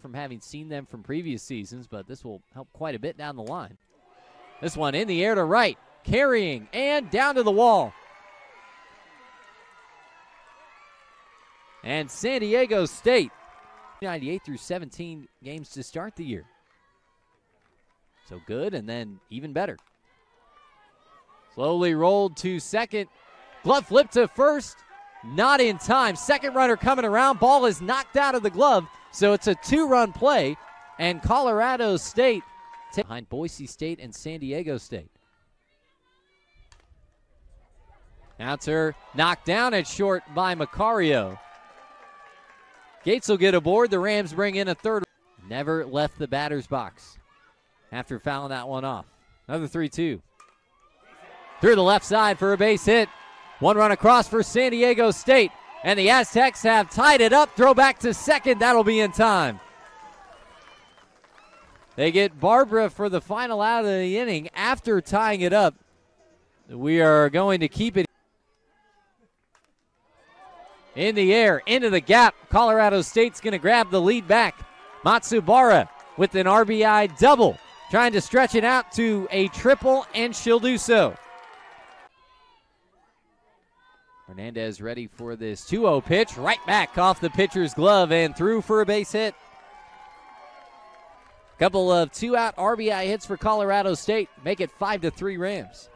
From having seen them from previous seasons, but this will help quite a bit down the line. This one in the air to right, carrying and down to the wall. And San Diego State, 98 through 17 games to start the year. So good, and then even better. Slowly rolled to second. Glove flip to first. Not in time. Second runner coming around. Ball is knocked out of the glove. So it's a two run play. And Colorado State behind Boise State and San Diego State. Bouncer knocked down at short by Macario. Gates will get aboard. The Rams bring in a third. Never left the batter's box after fouling that one off. Another 3 2. Through the left side for a base hit. One run across for San Diego State. And the Aztecs have tied it up. Throw back to second. That'll be in time. They get Barbara for the final out of the inning after tying it up. We are going to keep it in the air, into the gap. Colorado State's going to grab the lead back. Matsubara with an RBI double, trying to stretch it out to a triple, and she'll do so. Hernandez ready for this 2 0 pitch, right back off the pitcher's glove and through for a base hit. Couple of two out RBI hits for Colorado State, make it 5 to 3 Rams.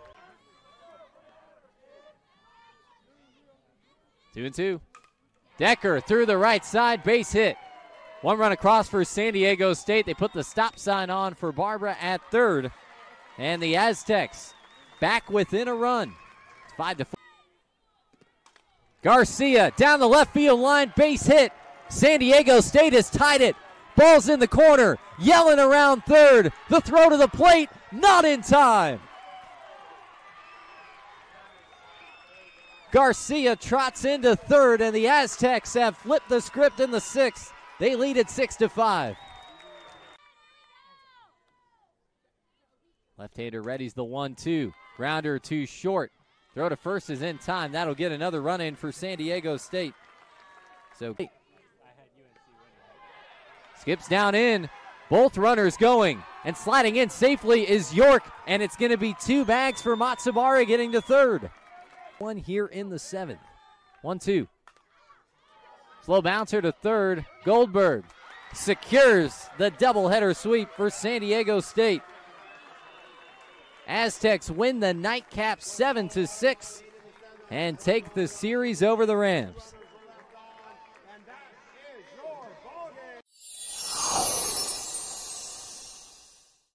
Two and two. Decker through the right side, base hit. One run across for San Diego State. They put the stop sign on for Barbara at third. And the Aztecs back within a run. It's five to four. Garcia down the left field line, base hit. San Diego State has tied it. Ball's in the corner, yelling around third. The throw to the plate, not in time. Garcia trots into third, and the Aztecs have flipped the script in the sixth. They lead at six to five. Left-hander readies the one-two. Grounder too short. Throw to first is in time. That'll get another run in for San Diego State. So skips down in. Both runners going and sliding in safely is York, and it's going to be two bags for Matsubara getting to third. One here in the seventh. One, two. Slow bouncer to third. Goldberg secures the doubleheader sweep for San Diego State. Aztecs win the nightcap 7 to 6 and take the series over the Rams.